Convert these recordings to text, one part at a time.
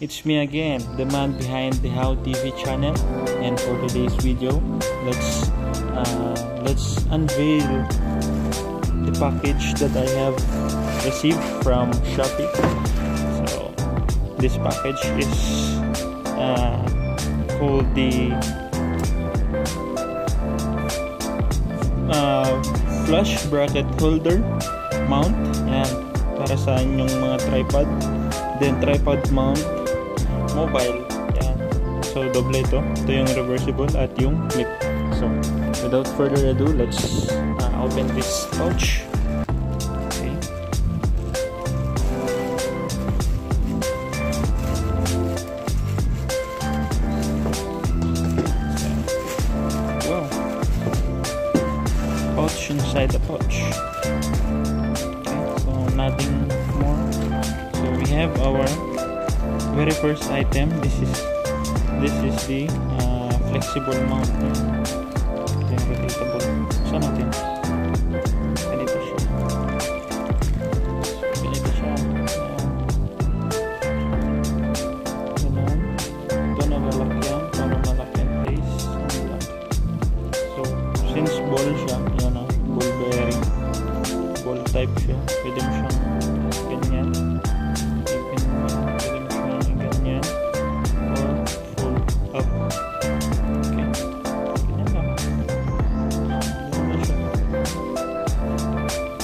it's me again, the man behind the How TV channel. And for today's video, let's uh, let's unveil the package that I have received from Shopee. So this package is uh, called the uh, flush bracket holder mount. Yan para sa inyong mga tripod then tripod mount mobile. Yan. So doble ito. Ito yung reversible at yung clip. So without further ado let's uh, open this pouch. Okay. Wow. Pouch inside the pouch very first item this is this is the uh, flexible mount. Ito yung rotatable so natin. Ganito siya. Ganito siya. Ganun ito nalalakyan para malaki ang place so since ball siya yan ang ball bearing. Ball type siya. Pwede mo siyang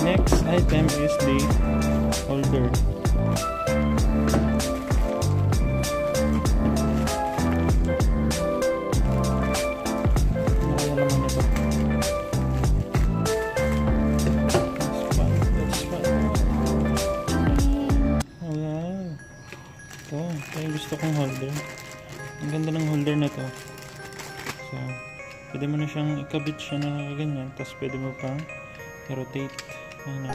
next item is the holder holder na to. So, pwede mo na siyang ikabit siya na ganyan. Tapos pwede mo pang i-rotate. Ano.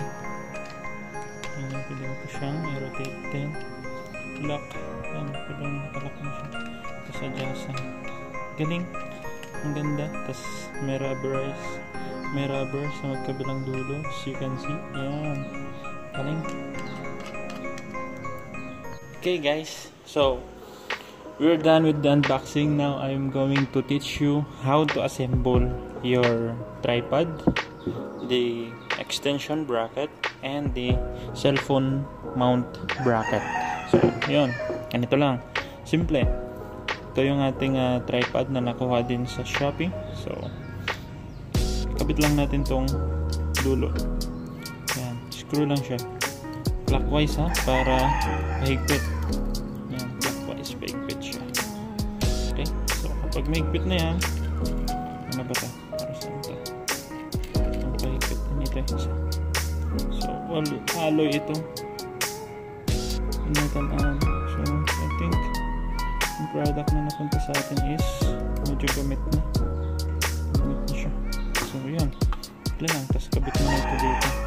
Ayan, pwede mo pa siyang i-rotate din. Lock. Ayan, pwede mo nakalock mo siya. Tapos adjustan. Galing. Ang ganda. Tapos may rubberize. May rubber sa magkabilang dulo. As you can see. Ayan. Galing. Okay guys, so we're done with the unboxing. Now I'm going to teach you how to assemble your tripod, the extension bracket, and the cell phone mount bracket. So, yun. Ganito lang. Simple. Ito yung ating uh, tripod na nakuha din sa Shopee. So, kabit lang natin tong dulo. Yan. Screw lang siya clockwise ha para mahigpit so kapag mahigpit na yan ano ba ito para saan ito ang pahigpit na nito so well, alloy ito. Natin um, so I think yung product na napunta sa atin is medyo gamit na. Gamit na siya. So yan ito lang tapos kabit mo na ito dito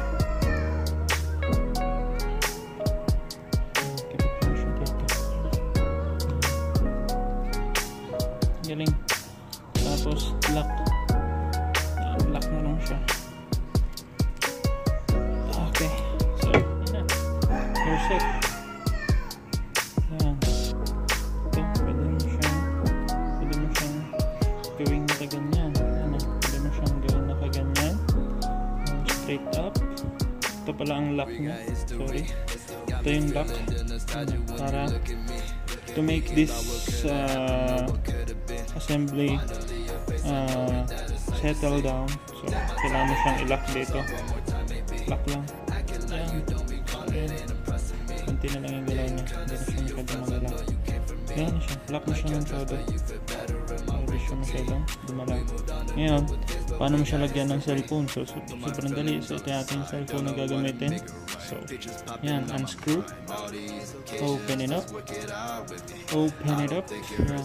nakaganyan ano pwede mo siyang gawing nakaganyan. Straight up. Ito pala ang lock niya. Sorry. Ito yung lock. Ano, para to make this uh, assembly uh, settle down. So kailangan mo siyang i-lock dito. Lock lang. Yan yan kunti na lang yung galaw niya. Hindi na siya masyadong magalaw yan na siya. Lock na siya ng todo siya masyadong dumalaw ngayon paano mo siya lagyan ng cellphone so, so sobrang dali so ito yung ating cellphone na gagamitin so yan unscrew open it up open it up yan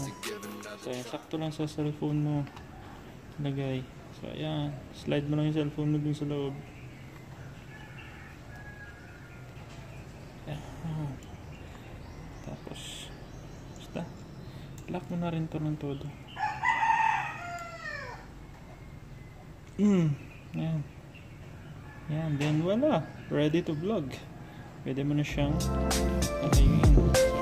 So, ayan, sakto lang sa cellphone mo. Lagay. So, ayan. Slide mo lang yung cellphone mo dun sa loob. Ayan. Tapos, basta. Lock mo na rin to ng todo. Mm. Ayan. Ayan. Then, wala. Ready to vlog. Pwede mo na siyang ayun. So,